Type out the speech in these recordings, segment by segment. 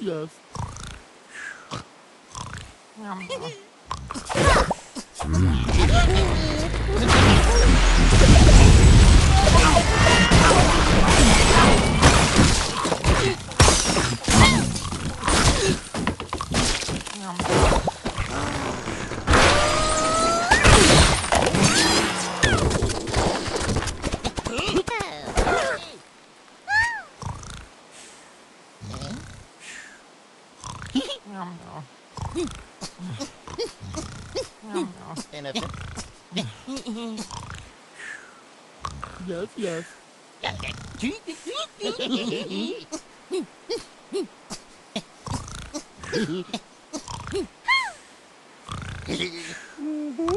Yes, yes. Anything? Yes, yes. Mm-hmm.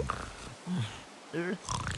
Mm-hmm.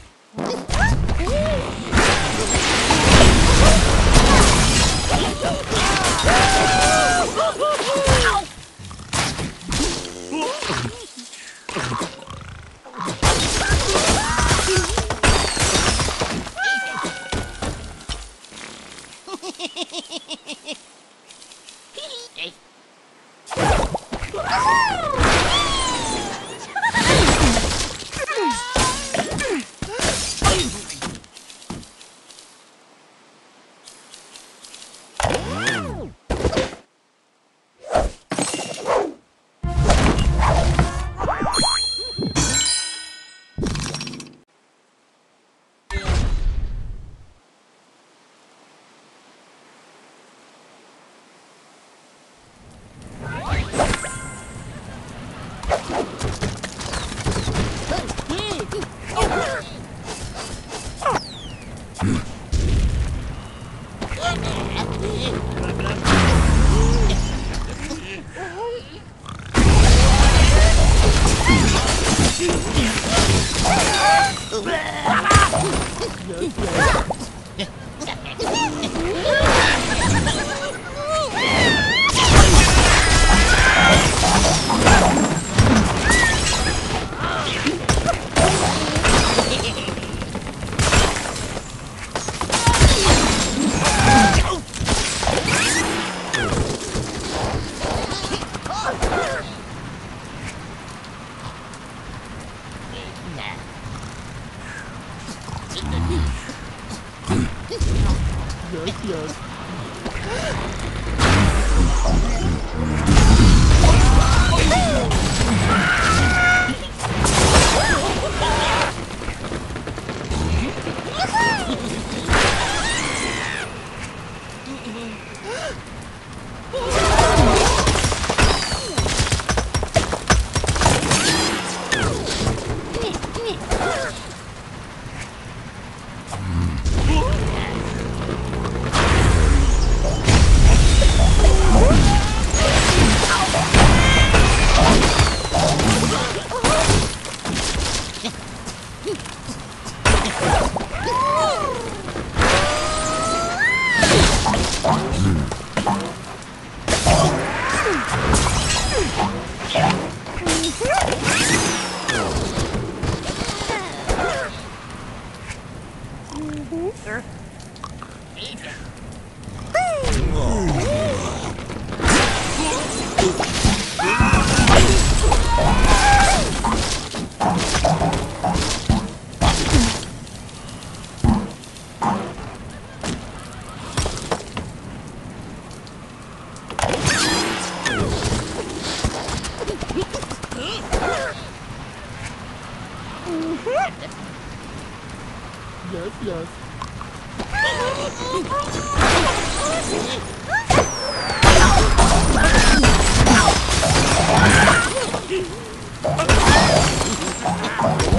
Ah! Yes, yes. Sir? Yes, yes.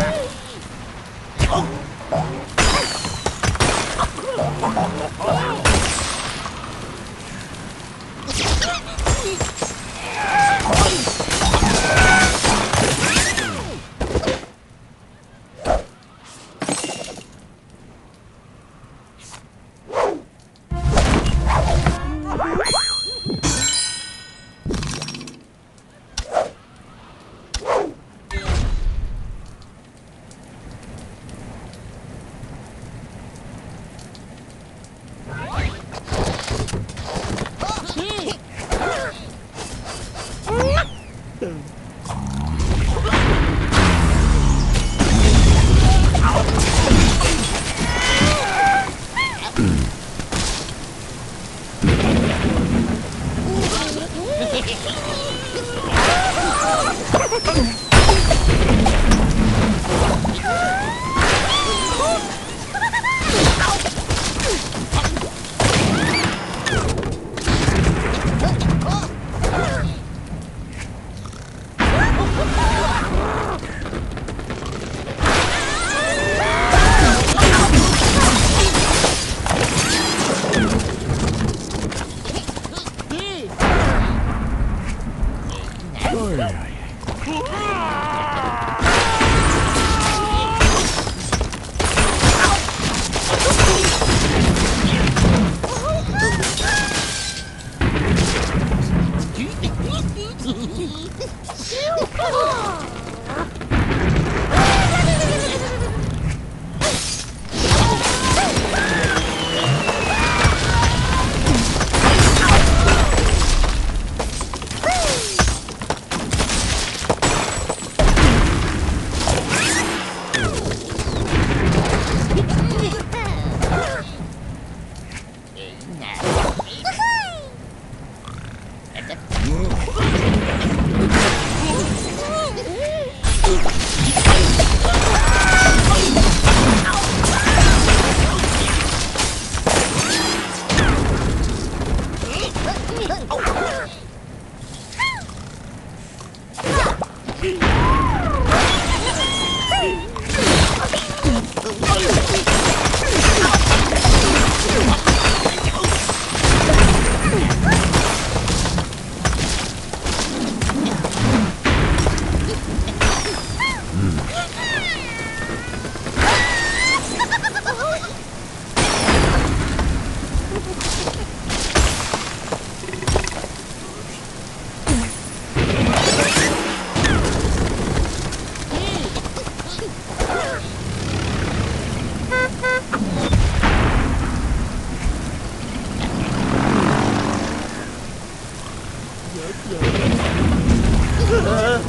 Mm. Ah!